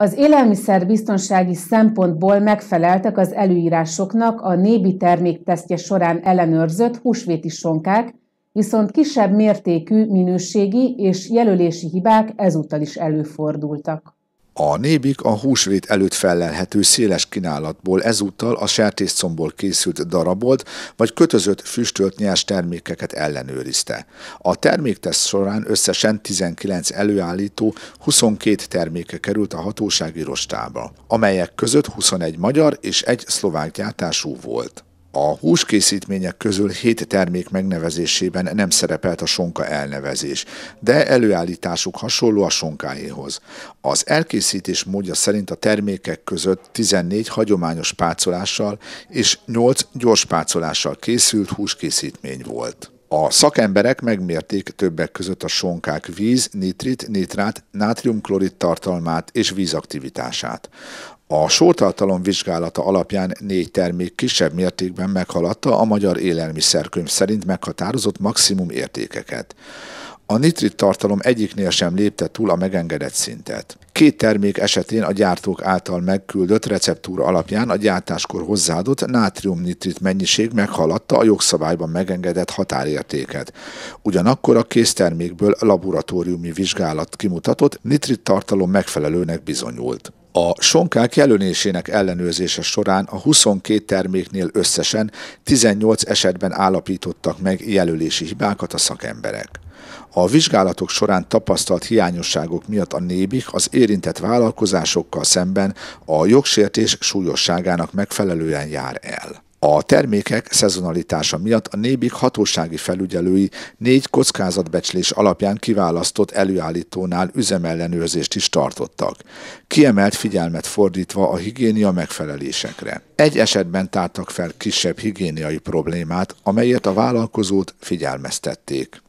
Az élelmiszer biztonsági szempontból megfeleltek az előírásoknak a nébi terméktesztje során ellenőrzött húsvéti sonkák, viszont kisebb mértékű minőségi és jelölési hibák ezúttal is előfordultak. A nébik a húsvét előtt fellelhető széles kínálatból ezúttal a sertészcombból készült darabolt vagy kötözött füstölt nyers termékeket ellenőrizte. A termékteszt során összesen 19 előállító 22 terméke került a hatósági rostába, amelyek között 21 magyar és egy szlovák gyártású volt. A húskészítmények közül hét termék megnevezésében nem szerepelt a sonka elnevezés, de előállításuk hasonló a sonkáéhoz. Az elkészítés módja szerint a termékek között 14 hagyományos pácolással és 8 gyors pácolással készült húskészítmény volt. A szakemberek megmérték többek között a sonkák víz, nitrit, nitrát, nátriumklorid tartalmát és vízaktivitását. A sótartalom vizsgálata alapján négy termék kisebb mértékben meghaladta a magyar élelmiszerkönyv szerint meghatározott maximum értékeket. A nitrit tartalom egyiknél sem lépte túl a megengedett szintet. Két termék esetén a gyártók által megküldött receptúra alapján a gyártáskor hozzáadott nátriumnitrit mennyiség meghaladta a jogszabályban megengedett határértéket. Ugyanakkor a késztermékből laboratóriumi vizsgálat kimutatott nitrit tartalom megfelelőnek bizonyult. A sonkák jelölésének ellenőrzése során a 22 terméknél összesen 18 esetben állapítottak meg jelölési hibákat a szakemberek. A vizsgálatok során tapasztalt hiányosságok miatt a nébik az érintett vállalkozásokkal szemben a jogsértés súlyosságának megfelelően jár el. A termékek szezonalitása miatt a nébik hatósági felügyelői négy kockázatbecslés alapján kiválasztott előállítónál üzemellenőrzést is tartottak, kiemelt figyelmet fordítva a higiénia megfelelésekre. Egy esetben tártak fel kisebb higiéniai problémát, amelyért a vállalkozót figyelmeztették.